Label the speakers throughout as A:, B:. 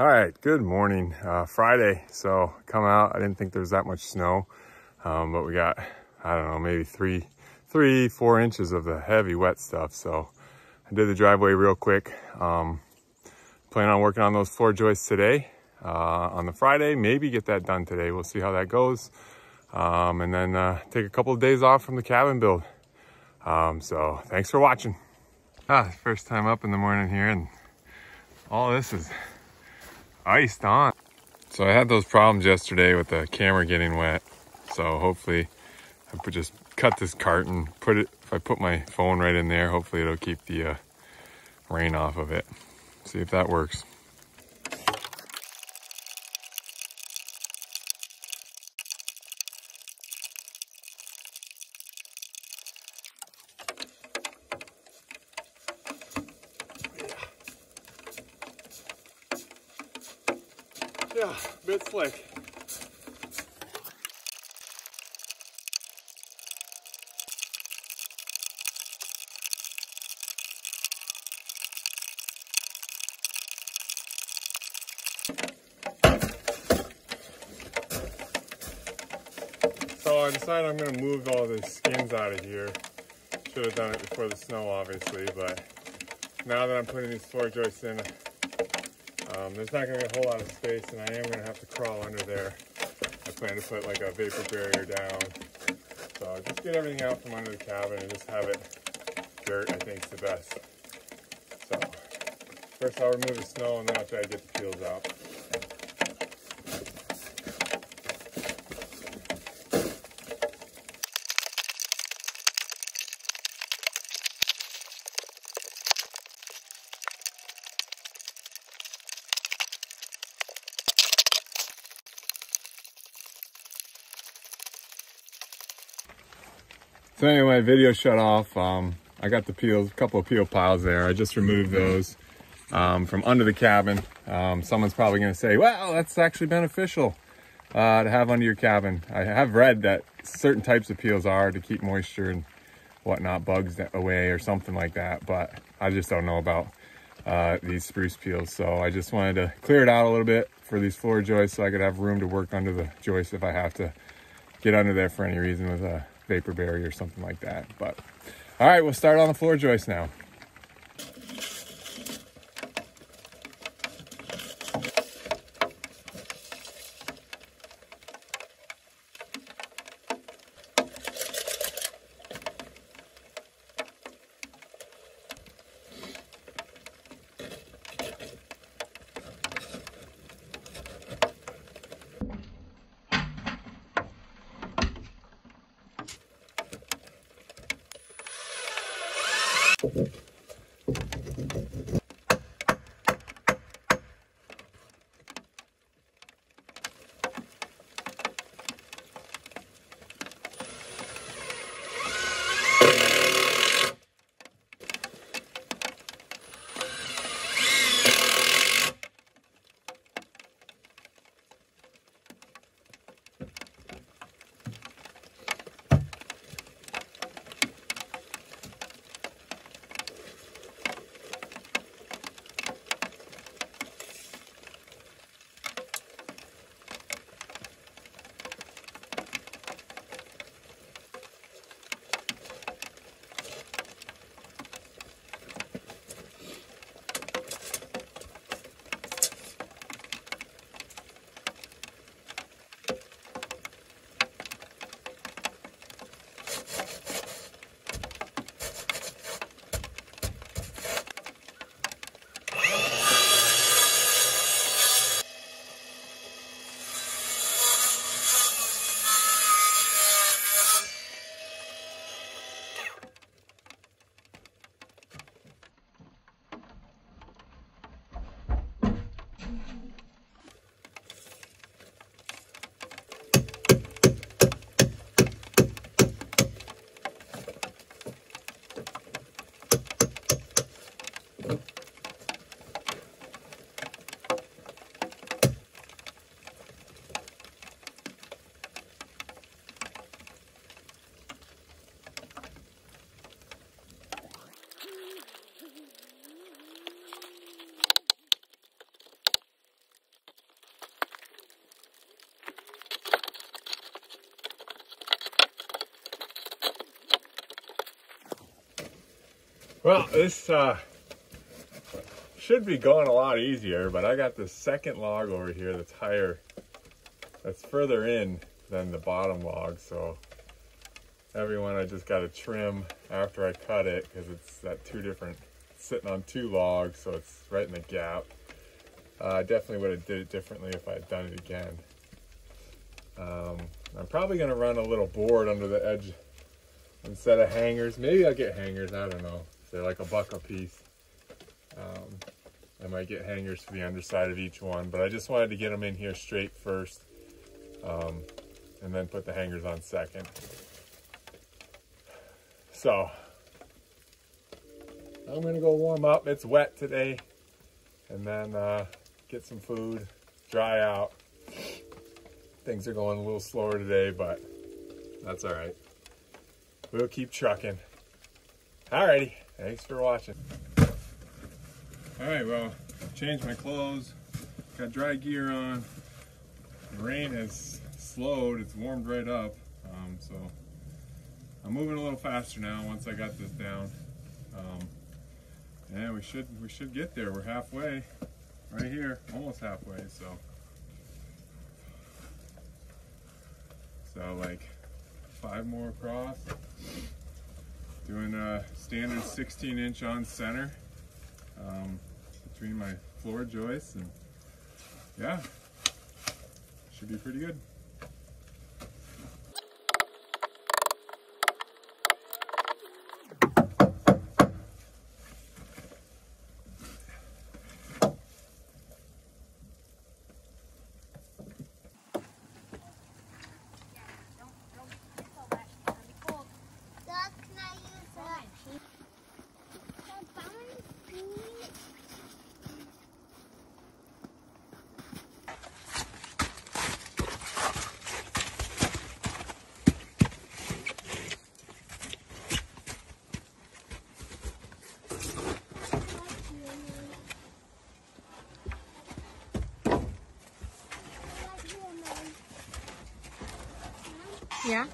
A: All right, good morning. Uh, Friday, so come out. I didn't think there was that much snow, um, but we got, I don't know, maybe three, three, four inches of the heavy wet stuff. So I did the driveway real quick. Um, plan on working on those floor joists today uh, on the Friday. Maybe get that done today. We'll see how that goes. Um, and then uh, take a couple of days off from the cabin build. Um, so thanks for watching. Ah, first time up in the morning here and all this is iced on. So I had those problems yesterday with the camera getting wet. So hopefully I put just cut this carton, put it, if I put my phone right in there, hopefully it'll keep the uh, rain off of it. See if that works. Yeah, bit slick. So I decided I'm gonna move all the skins out of here. Should have done it before the snow, obviously, but now that I'm putting these floor joists in, um, there's not going to be a whole lot of space and I am going to have to crawl under there. I plan to put like a vapor barrier down. So I'll just get everything out from under the cabin and just have it dirt I think is the best. So first I'll remove the snow and then I'll try to get the peels out. So anyway, video shut off. Um, I got the peels, a couple of peel piles there. I just removed those um, from under the cabin. Um, someone's probably gonna say, well, that's actually beneficial uh, to have under your cabin. I have read that certain types of peels are to keep moisture and whatnot, bugs away or something like that, but I just don't know about uh, these spruce peels. So I just wanted to clear it out a little bit for these floor joists so I could have room to work under the joist if I have to get under there for any reason with a vapor barrier or something like that. But all right, we'll start on the floor joist now. Well, this uh, should be going a lot easier, but I got the second log over here that's higher, that's further in than the bottom log. So every one I just got to trim after I cut it because it's that two different, sitting on two logs, so it's right in the gap. Uh, I definitely would have did it differently if I had done it again. Um, I'm probably going to run a little board under the edge instead of hangers. Maybe I'll get hangers, I don't know. They're like a buck a piece. Um, I might get hangers for the underside of each one, but I just wanted to get them in here straight first um, and then put the hangers on second. So, I'm gonna go warm up. It's wet today and then uh, get some food, dry out. Things are going a little slower today, but that's all right. We'll keep trucking. Alrighty, thanks for watching. All right, well, changed my clothes, got dry gear on. The rain has slowed, it's warmed right up, um, so I'm moving a little faster now once I got this down. Um, and we should we should get there. We're halfway, right here, almost halfway. So, so like five more across. Doing a standard 16 inch on center. Um, between my floor joists and yeah, should be pretty good.
B: Yeah?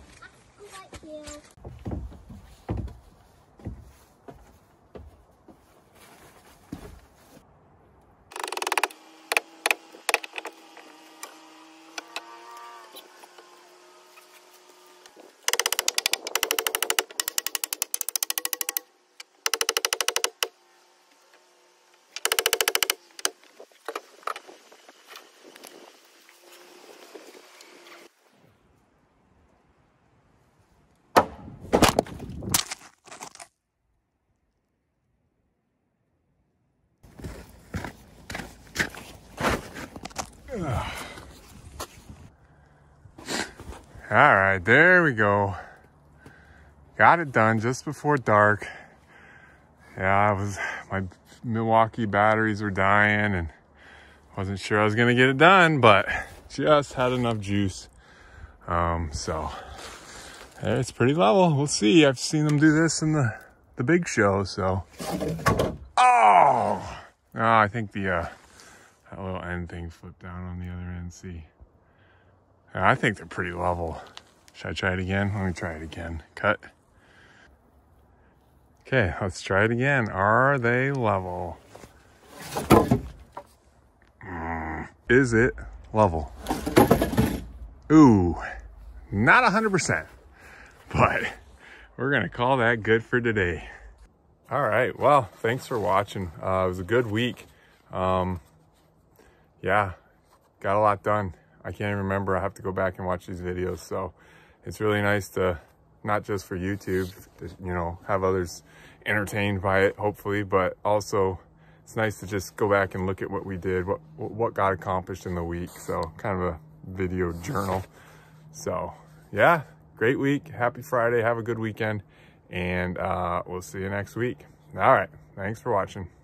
A: All right, there we go. Got it done just before dark. Yeah, I was, my Milwaukee batteries were dying and wasn't sure I was gonna get it done, but just had enough juice. Um, so it's pretty level. We'll see. I've seen them do this in the, the big show, so. Oh! oh I think the, uh, that little end thing flipped down on the other end, see. I think they're pretty level. Should I try it again? Let me try it again. Cut. Okay, let's try it again. Are they level? Mm, is it level? Ooh, not 100%, but we're gonna call that good for today. All right, well, thanks for watching. Uh, it was a good week. Um, yeah, got a lot done. I can't even remember. I have to go back and watch these videos. So it's really nice to, not just for YouTube, to, you know, have others entertained by it, hopefully, but also it's nice to just go back and look at what we did, what, what got accomplished in the week. So kind of a video journal. So yeah, great week. Happy Friday. Have a good weekend. And uh, we'll see you next week. All right. Thanks for watching.